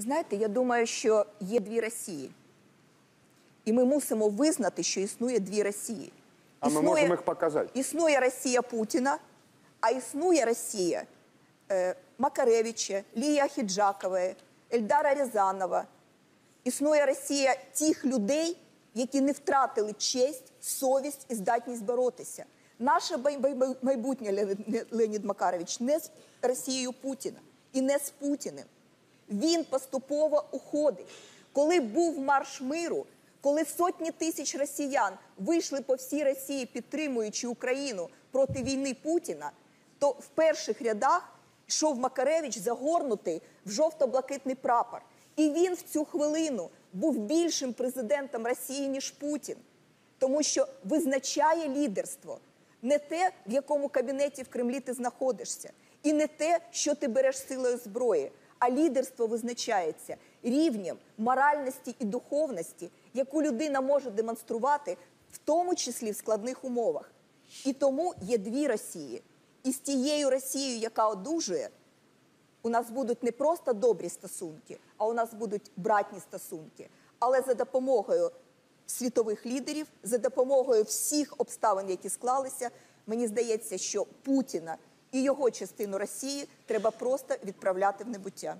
Знаєте, я думаю, що є дві Росії. І ми мусимо визнати, що існує дві Росії. А ми можемо їх показати. Існує Росія Путіна, а існує Росія е, Макаревича, Лія Хіджакової, Ельдара Рязанова. Існує Росія тих людей, які не втратили честь, совість і здатність боротися. Наше майбутнє Леонід Макарович не з Росією Путіна і не з Путіним. Він поступово уходить. Коли був марш миру, коли сотні тисяч росіян вийшли по всій Росії, підтримуючи Україну проти війни Путіна, то в перших рядах йшов Макаревич загорнутий в жовто-блакитний прапор. І він в цю хвилину був більшим президентом Росії, ніж Путін, тому що визначає лідерство не те, в якому кабінеті в Кремлі ти знаходишся, і не те, що ти береш силою зброї. А лідерство визначається рівнем моральності і духовності, яку людина може демонструвати, в тому числі в складних умовах. І тому є дві Росії. І з тією Росією, яка одужує, у нас будуть не просто добрі стосунки, а у нас будуть братні стосунки. Але за допомогою світових лідерів, за допомогою всіх обставин, які склалися, мені здається, що Путіна і його частину Росії треба просто відправляти в небуття.